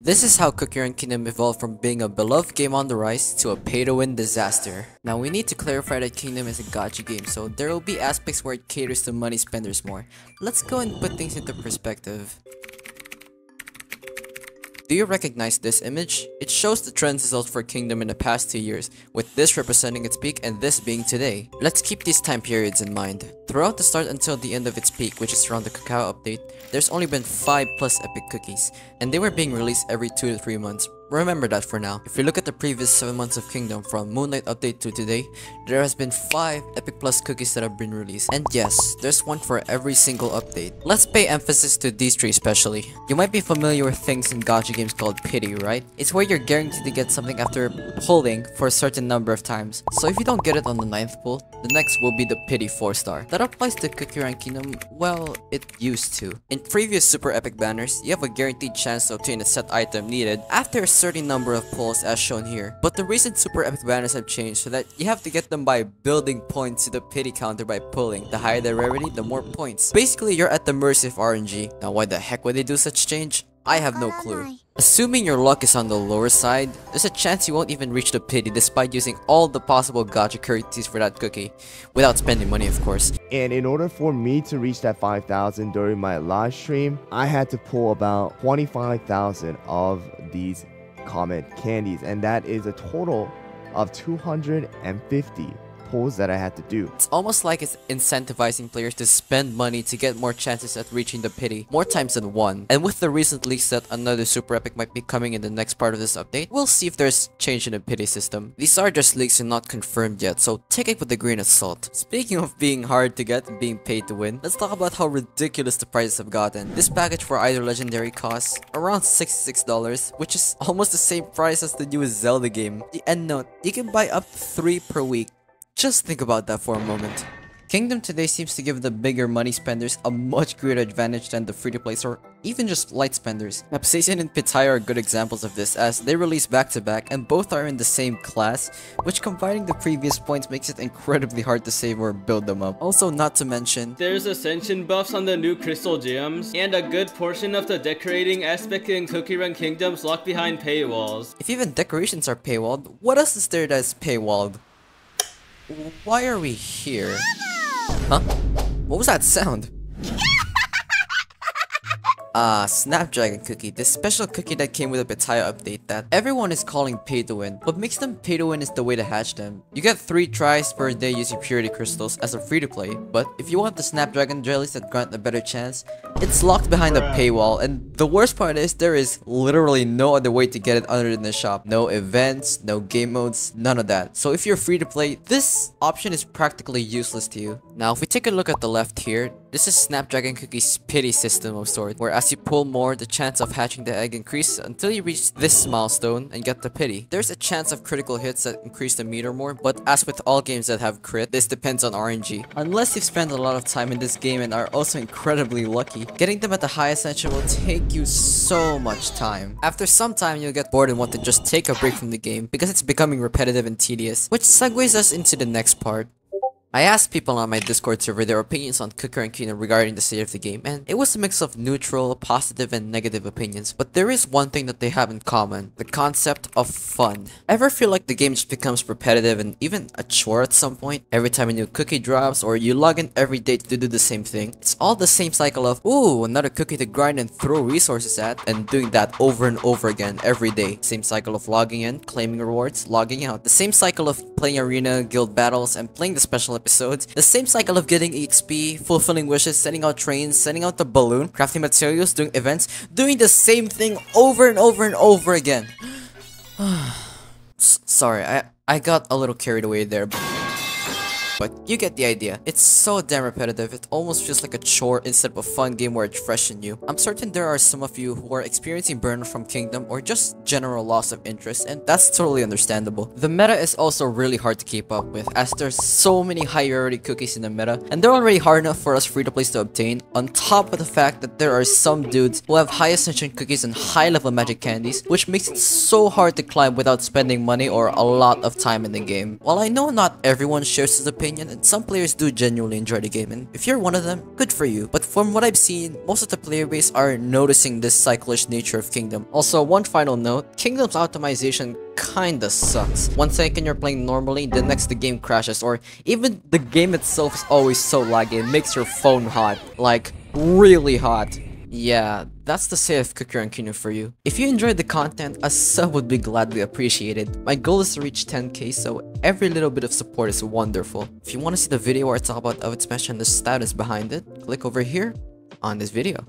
This is how Cookie Run Kingdom evolved from being a beloved game on the rise to a pay-to-win disaster. Now we need to clarify that Kingdom is a gacha game, so there will be aspects where it caters to money spenders more. Let's go and put things into perspective. Do you recognize this image? It shows the trend results for Kingdom in the past two years, with this representing its peak and this being today. Let's keep these time periods in mind. Throughout the start until the end of its peak, which is around the Cacao update, there's only been 5 plus epic cookies, and they were being released every 2 to 3 months, Remember that for now. If you look at the previous 7 months of Kingdom from Moonlight update to today, there has been 5 Epic Plus cookies that have been released. And yes, there's one for every single update. Let's pay emphasis to these three especially. You might be familiar with things in gacha games called pity, right? It's where you're guaranteed to get something after pulling for a certain number of times. So if you don't get it on the 9th pull, the next will be the pity 4 star. That applies to Cookie Run Kingdom, well, it used to. In previous super epic banners, you have a guaranteed chance to obtain a set item needed after a certain number of pulls as shown here. But the recent super epic banners have changed so that you have to get them by building points to the pity counter by pulling. The higher the rarity, the more points. Basically, you're at the mercy of RNG. Now why the heck would they do such change? I have no clue. Assuming your luck is on the lower side, there's a chance you won't even reach the pity despite using all the possible gacha currencies for that cookie, without spending money of course. And in order for me to reach that 5,000 during my live stream, I had to pull about 25,000 of these comet candies and that is a total of 250 pulls that I had to do. It's almost like it's incentivizing players to spend money to get more chances at reaching the pity, more times than one. And with the recent leaks that another super epic might be coming in the next part of this update, we'll see if there's change in the pity system. These are just leaks and not confirmed yet, so take it with a grain of salt. Speaking of being hard to get and being paid to win, let's talk about how ridiculous the prices have gotten. This package for either legendary costs around $66, which is almost the same price as the newest Zelda game. The end note, you can buy up 3 per week, just think about that for a moment. Kingdom today seems to give the bigger money spenders a much greater advantage than the free-to-play or even just light spenders. Napstation and Pitaya are good examples of this as they release back-to-back -back and both are in the same class, which combining the previous points makes it incredibly hard to save or build them up. Also not to mention, there's ascension buffs on the new crystal gems, and a good portion of the decorating aspect in Cookie Run Kingdoms locked behind paywalls. If even decorations are paywalled, what else is there that is paywalled? Why are we here? Huh? What was that sound? Ah, Snapdragon Cookie, this special cookie that came with a Pitaya update that everyone is calling pay to win. What makes them pay to win is the way to hatch them. You get 3 tries per day using purity crystals as a free to play, but if you want the Snapdragon jellies that grant a better chance, it's locked behind a paywall and the worst part is there is literally no other way to get it other than the shop. No events, no game modes, none of that. So if you're free to play, this option is practically useless to you. Now if we take a look at the left here, this is Snapdragon Cookie's pity system of sorts, where as you pull more, the chance of hatching the egg increases until you reach this milestone and get the pity. There's a chance of critical hits that increase the meter more, but as with all games that have crit, this depends on RNG. Unless you've spent a lot of time in this game and are also incredibly lucky, getting them at the highest ascension will take you so much time. After some time, you'll get bored and want to just take a break from the game because it's becoming repetitive and tedious, which segues us into the next part. I asked people on my Discord server their opinions on Cookie Run Kingdom regarding the state of the game, and it was a mix of neutral, positive, and negative opinions. But there is one thing that they have in common, the concept of fun. Ever feel like the game just becomes repetitive and even a chore at some point? Every time a new cookie drops, or you log in every day to do the same thing, it's all the same cycle of, ooh, another cookie to grind and throw resources at, and doing that over and over again every day. Same cycle of logging in, claiming rewards, logging out. The same cycle of playing arena, guild battles, and playing the special episodes, the same cycle of getting EXP, fulfilling wishes, sending out trains, sending out the balloon, crafting materials, doing events, doing the same thing over and over and over again. Sorry, I, I got a little carried away there. But you get the idea. It's so damn repetitive, it almost feels like a chore instead of a fun game where it's fresh you. I'm certain there are some of you who are experiencing burnout from Kingdom or just general loss of interest and that's totally understandable. The meta is also really hard to keep up with as there's so many high rarity cookies in the meta and they're already hard enough for us free to obtain on top of the fact that there are some dudes who have high ascension cookies and high level magic candies which makes it so hard to climb without spending money or a lot of time in the game. While I know not everyone shares this opinion opinion, and some players do genuinely enjoy the game, and if you're one of them, good for you. But from what I've seen, most of the player base are noticing this cyclish nature of Kingdom. Also, one final note, Kingdom's optimization kinda sucks. One second you're playing normally, the next the game crashes, or even the game itself is always so laggy, it makes your phone hot. Like, really hot. Yeah, that's the state of Run Kingdom for you. If you enjoyed the content, a sub would be gladly appreciated. My goal is to reach 10k, so every little bit of support is wonderful. If you want to see the video where I talk about Oven Smash and the status behind it, click over here on this video.